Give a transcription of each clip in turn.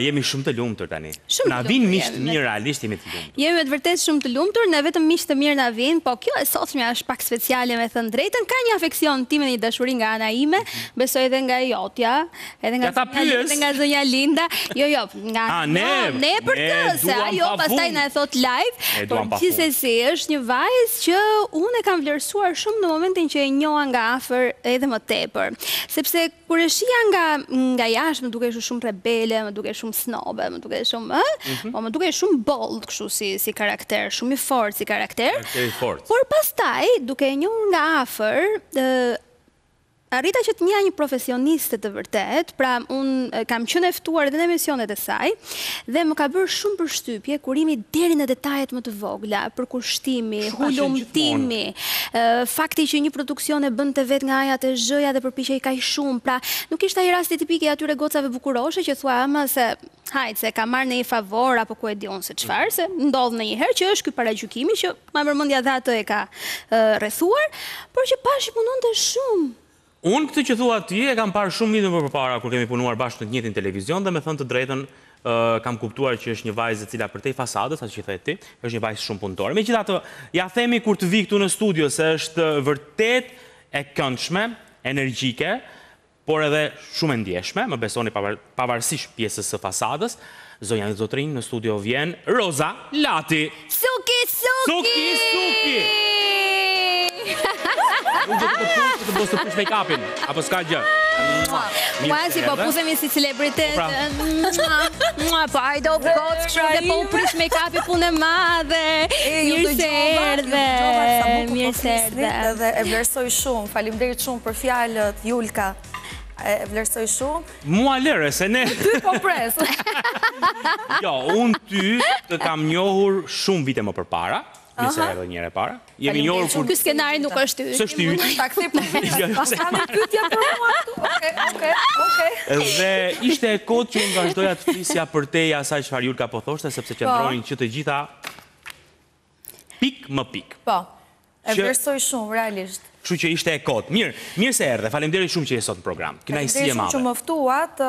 Jemi shumë të lumtur tani. Na vijnë miq të mirë, realisht jemi të lumtur. Jemi me të vërtetë shumë të lumtur, ne vetëm miq të mirë na vijnë, po kjo e sotmja është pak speciale me thënë të drejtën, ka një afeksion tim dhe një dashuri nga ana ime, besoj edhe nga e jotja, edhe nga zonja Linda. Ja ta pyes. Edhe nga zonja Linda. Jo, jo, nga ne, ne për të, se ajo pastaj na e thotë live. E duam pa fund. Gjithsesi, është një vajzë që unë e kam vlerësuar shumë në momentin që e njoha nga afër edhe më tepër. Sepse Kur e shija nga nga jashtë më dukej shumë rebele, më dukej shumë snobe, më dukej shumë, ë? Mm -hmm. Po më dukej shumë bold kështu si si karakter, shumë i fortë si karakter. Karakter i fortë. Por pastaj, duke e njohur nga afër, ë arrita që të njiha një profesioniste të vërtetë, pra un kam qenë e ftuar edhe në emisionet e saj. Dhe më ka bërë shumë përshtypje kurimi deri në detajet më të vogla, përkushtimi, hulumtimi, fakti që një produksion e bënte vetë nga a-ja te zh-ja dhe përpiqej kaq shumë, pra nuk ishte ai rasti tipik i atyre gocave bukuroshe që thua ama se hajt se ka marrë ndonjë favor apo ku e di unë se çfarë, se ndodh ndonjëherë që është ky paragjykimi që ma merr mendja dhe atë e ka rrethuar, por që pashë punonte shumë. Unë këtë që thua ti e kam parë shumë vite më përpara kur kemi punuar bashkë në të njëjtin televizion dhe me thënë të drejtën kam kuptuar që është një vajzë e cila përtej fasadës, atë që the ti, është një vajzë shumë punëtore. Megjithatë, ia themi kur të vijë këtu në studio se është vërtet e këndshme, energjike, por edhe shumë e ndjeshme, më besoni Pavarësisht pjesës së fasadës, zonja e zotërinj në studio vjen Roza Lati! Suki suki! Unë do të të puth të mos të prish make-upin, apo s'ka gjë? Mua sikur po puthemi si celebritet. Po, pra. Mua po ai do kot kështu dhe po u prish make-upi punë madhe. Mirë se erdhe. Mirë se erdhe. Edhe e vlerësoj shumë. Faleminderit shumë për fjalët, Julka. E vlerësoj shumë. Mua lërë se ne Unë ty po pres. Jo, unë ty të kam njohur shumë vite më përpara. Mirë se erdhe një herë e para. Jemi njohur kur Ky skenari nuk është yti. S'është i yt. Ta kthej pyetjen. Ka një pyetje për mua këtu? Okej, okej, okej. Dhe ishte e kotë që unë vazhdoja të flisja përtej asaj çfarë Julka po thoshte, sepse qëndronin që të gjitha Pikë më pikë. Po. E vlerësoj shumë, realisht. Kështu që ishte e kotë. Mirë, mirë se erdhe. Faleminderit shumë që je sot në program. Kënaqësi e madhe. Faleminderit shumë që më ftuat.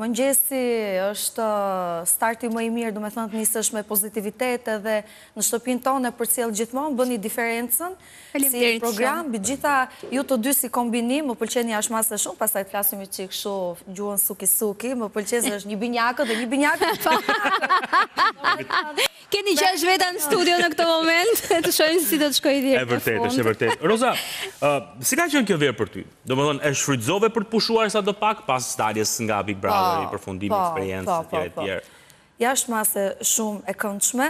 Mëngjesi është starti më i mirë, domethënë të nisesh me pozitivitet edhe në shtëpinë tonë e përcjell gjithmonë, bëni diferencën. Faleminderit shumë. Si program, mbi të gjitha ju të dy si kombinim, më pëlqeni jashtë mase shumë, pastaj të flasim një çik kështu gjuhën suki suki, më pëlqen se është një binjakët dhe një binjakët. Keni gjashtë veta në studio në këtë moment, të shohim si do të shkojë dhjetë. E vërtetë, është e vërtetë. Roza, si ka qenë kjo verë për ty? Domethënë, e shfrytëzove për të pushuar sadopak, pas daljes nga Big Brother, i përfundimi, eksperiencë, të tjere, të tjere. Jashtë mase shumë e këndshme,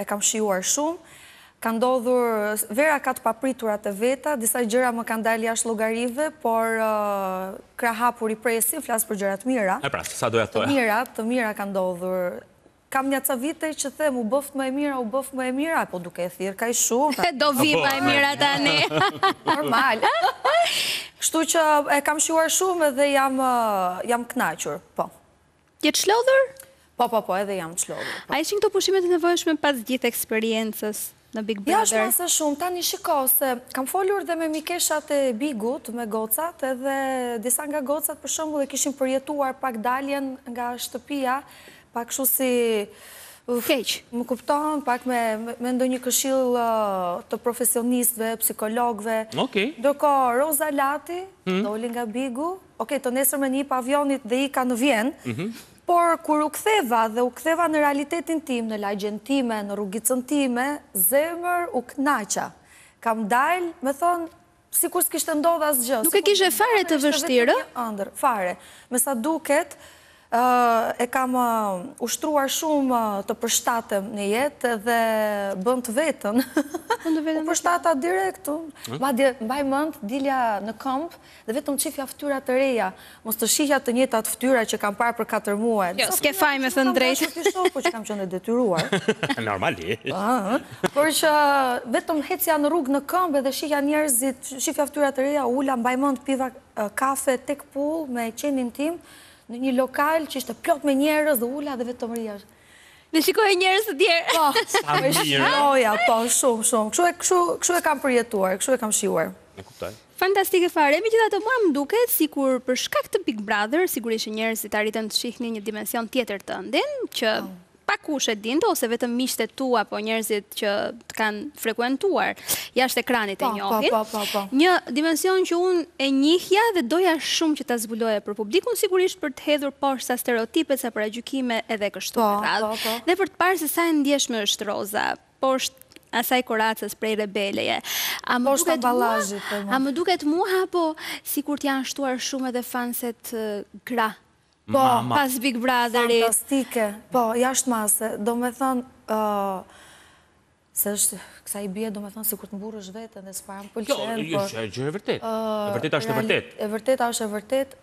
e kam shijuar shumë, ka ndodhur, vera ka të papriturat e veta, disa gjëra më kanë dalë jashtë llogarive, por krahëhapur i pres, flas për gjërat e mira. E pra, sa doja të thoja. Të mira, të mira ka ndodhur, Kam nja ca vite që them u bëftë më e mira, u bëftë më e mira po duke e thirr kaq shumë tani. Do vijë më e mira tani. Normal. Kështu që e kam shijuar shumë edhe jam jam kënaqur. Po. Je çlodhur? Po po po edhe jam çlodhur. A ishin këto pushime të nevojshme pas gjithë eksperiencës? në Big Brother. Jashtë mase shumë, tani shiko se kam folur dhe me mikeshat e Bigut, me gocat, edhe disa nga gocat për shembull e kishin përjetuar pak daljen nga shtëpia, pak kështu si keq, më kupton, pak me me ndonjë këshillë të profesionistëve, psikologëve. Okej. Ndërkohë Roza Lati doli nga Bigu, Ok, të nesërmen i hipa avionit dhe ika në Vjenë, por kur u ktheva dhe u ktheva në realitetin tim, në lagjen time, në rrugicën time, zemër u kënaqa. Kam dalë, domethënë, sikur s'kishte ndodhë asgjë. Nuk e kishe fare të vështirë? Fare. Me sa duket, E kam ushtruar shumë të përshtatem në jetë dhe bën të vetën. U përshtata direkt unë. Mbaj mend, dilja në këmbë dhe vetëm shifja ftyra të reja. Mos të shihja të njëjtat ftyra që kam parë për katër muaj. Jo, s'ke faj me thënë të drejtën. Nuk kam dashur t'i shoh, por që kam qenë e detyruar. Normalisht. Por që vetëm ecja në rrugë në këmbë dhe shihja njerëzit, shifja ftyra të reja, u ula, mbaj mend pija kafe tek Pull me qenin tim. Në një lokal që ishte plot me njerëz dhe u ula dhe vetëm rrija. Dhe shikoje njerëz të tjerë. Po, sa mirë. Po, po, shumë, shumë. Kështu e kështu, kështu e kam përjetuar, kështu e kam shijuar. E kuptoj. Fantastike fare, megjithatë mua më duket sikur për shkak të Big Brother, sigurisht që njerëzit arritën të shihnin një dimension tjetër tëndin, që po. Pak kush e dinte ose vetëm miqtë e tu apo njerëzit që të kanë frekuentuar jashtë ekranit e njohin. Po, po, po, po. Një dimension që unë e njihja dhe doja shumë që ta zbuloje për publikun, sigurisht për të hedhur poshtë ca stereotipe, ca paragjykime edhe kështu me radhë. Po, po. Dhe për të parë se sa e ndjeshme është Roza, poshtë asaj koracës prej rebeleje. A më duket mua, a më duket mua apo sikur të janë shtuar shumë edhe fanset gra Po, pas Big Brother-it. Fantastike, po, jashtë mase. Domethënë, se është, kësaj i bie, domethënë, sikur të mburrësh veten dhe s'para më pëlqen, por... Jo, jo, jo, e vërtetë. E vërteta është e vërtetë. E vërteta është e vërtetë,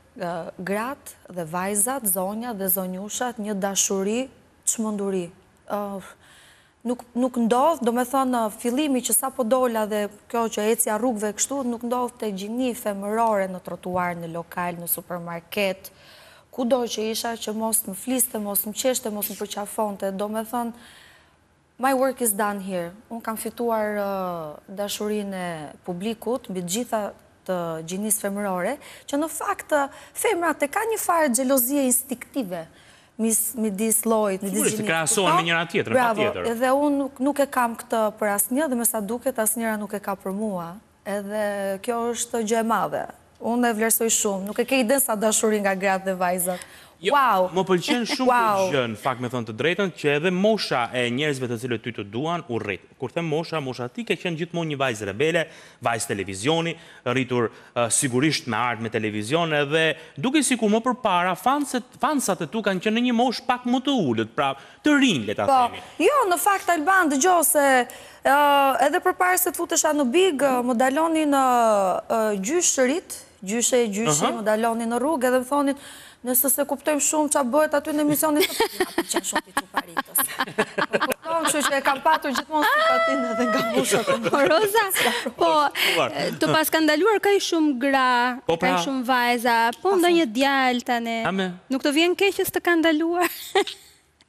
gratë dhe vajzat, zonjat dhe zonjushat, një dashuri, çmenduri. Nuk nuk ndodh, domethënë fillimi që sapo dola dhe kjo që ecja rrugëve e kështu, nuk ndodhte gjini femërore në trotuar, në lokal, në supermarket, kudo që isha që mos më fliste, mos më qeshte, mos më përqafonte, domethënë My work is done here, unë kam fituar dashurinë e publikut mbi të gjitha të gjinisë femërore, që në fakt femrat e kanë një farë xhelozie instiktive midis llojit, midis gjinisë. Sigurisht, krahasohen me njëra tjetrën, patjetër. Bravo, edhe unë nuk e kam këtë për asnjë dhe me sa duket asnjëra nuk e ka për mua. Edhe kjo është gjë e madhe. Unë e vlerësoj shumë. Nuk e ke idenë sa dashuri nga gratë dhe vajzat. Uau! Më pëlqen shumë kjo gjë, në fakt me thënë të drejtën, që edhe mosha e njerëzve të cilët ty të duan u rrit. Kur them mosha, mosha ti ke qenë gjithmonë një vajzë rebele, vajzë televizioni, rritur sigurisht me art me televizion edhe dukej sikur më përpara fansat e tu kanë qenë në një moshë pak më të ulët, pra të rinj le ta themi. Po, jo, në fakt Alban dëgjo se edhe përpara se të futesha në Big më ndalonin gjyshërit Gjyshe e gjyshe më ndalonin në rrugë edhe më thonin, ne s'e kuptojmë shumë ça bëhet aty në emisionin të përgjë, na pëlqen shumë të quparitës. Më kuptojmë shumë që e kam patur gjithmonë simpatinë edhe nga moshat e më. Po, Roza, po, të paskan ndaluar kaq shumë gra, po, pra, kaq shumë vajza, po, ndonjë djalë tani, nuk të vjen keq që s'të ka ndaluar?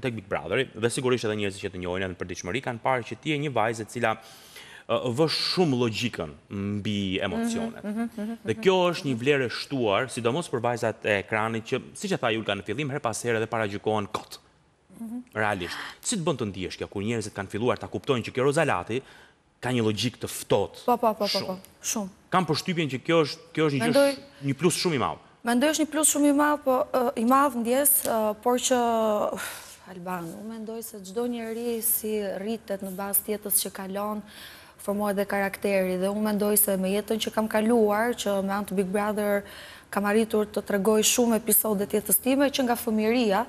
tek Big Brother-i dhe sigurisht edhe njerëzit që të njohin edhe në përditshmëri kanë parë që ti je një vajzë e cila vë shumë logjikën mbi emocionet. Mhm, mhm, mhm, dhe kjo është një vlerë e shtuar, sidomos për vajzat e ekranit që, siç e tha Julka në fillim, herë pas herë edhe paragjykohen kot. Realisht. Si të bën të ndihesh kjo kur njerëzit kanë filluar ta kuptojnë që kjo Roza Lati Ka një logjikë të ftohtë. Po, po, po, po, po. Shumë. Kam përshtypjen që kjo është, kjo është një gjë, një plus shumë i madh. Mendoj është një plus shumë i madh, po i madh, ndjesë, por që Alban, unë mendoj se çdo njeri si rritet në bazë të jetës që kalon, formohet dhe karakteri dhe unë mendoj se me jetën që kam kaluar, që me anë të Big Brother Kam arritur të tregoj shumë episode të jetës time që nga fëmijëria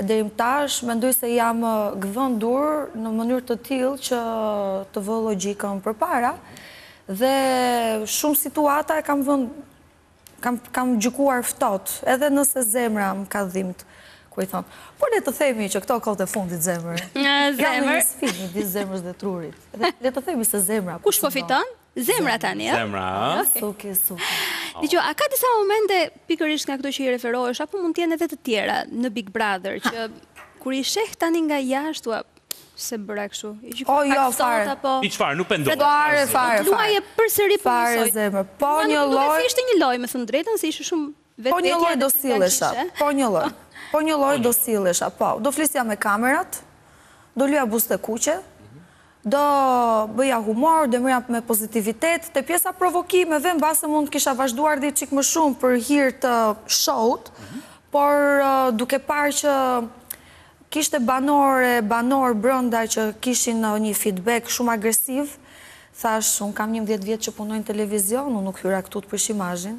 deri më tash, mendoj se jam gdhëndur në mënyrë të tillë që të vë logjikën përpara dhe shumë situata e kam vënë kam kam gjykuar ftohtë, edhe nëse zemra më ka dhimbtë. Kur i thonë. Por le të themi që këto kohët e fundit zemër. Zemër. Jam në një sfidë midis zemrës dhe trurit. Dhe le të themi se zemra. Kush po fiton? Zemra tani, ëh. Zemra, ëh. Suki, suki. Dëgjo, a ka disa momente pikërisht nga këto që i referohesh apo mund të jenë edhe të tjera në Big Brother që kur i sheh tani nga jashtë thua pse bëra kështu. O jo fare. Ti çfarë, nuk pendohesh. Fare, fare. Luaje përsëri, po njësoj. Fare zemër. Po njëlloj. Nuk më duket se ishte një lojë, me thënë të drejtën, se ishte shumë Po njëlloj do sillesha, po njëlloj, po njëlloj do sillesha, po, do flisja me kamerat, do lyja buzët e kuqe, do bëja humor, do merresha me pozitivitet, te pjesa provokime dhe mbase mund të kisha vazhduar dhe çikë më shumë për hir të show-t, por duke parë që kishte banorë e banore brënda që kishin një feedback shumë agresiv, thash, unë kam njëmbëdhjetë vjet që punoj në televizion, unë nuk hyra këtu të prish imazhin,